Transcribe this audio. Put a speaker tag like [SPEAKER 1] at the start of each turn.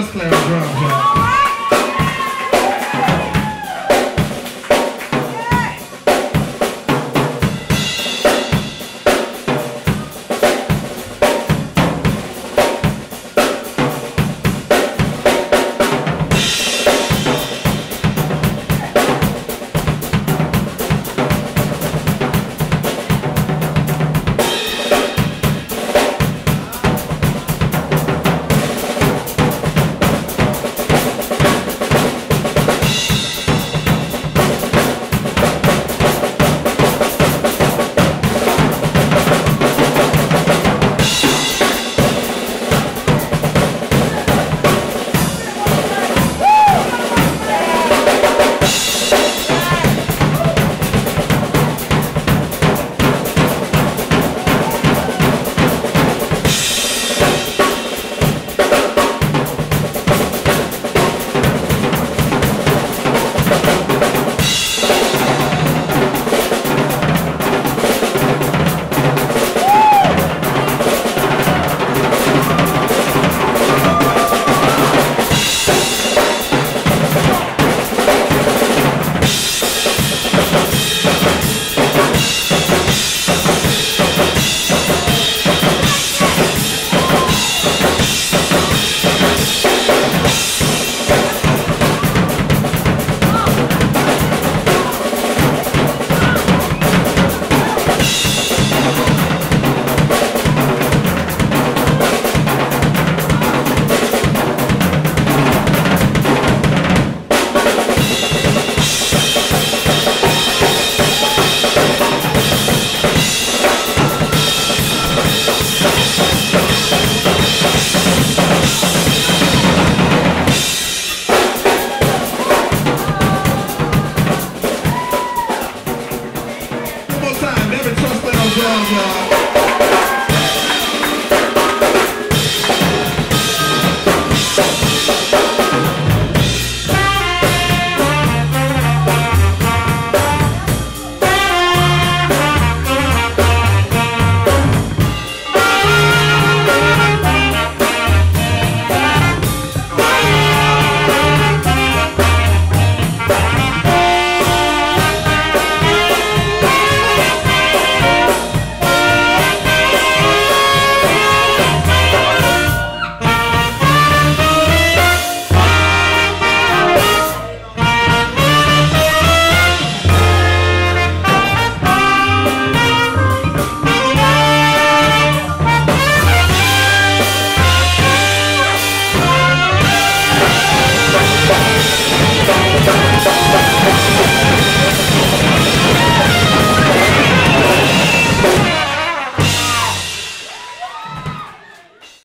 [SPEAKER 1] взрослые.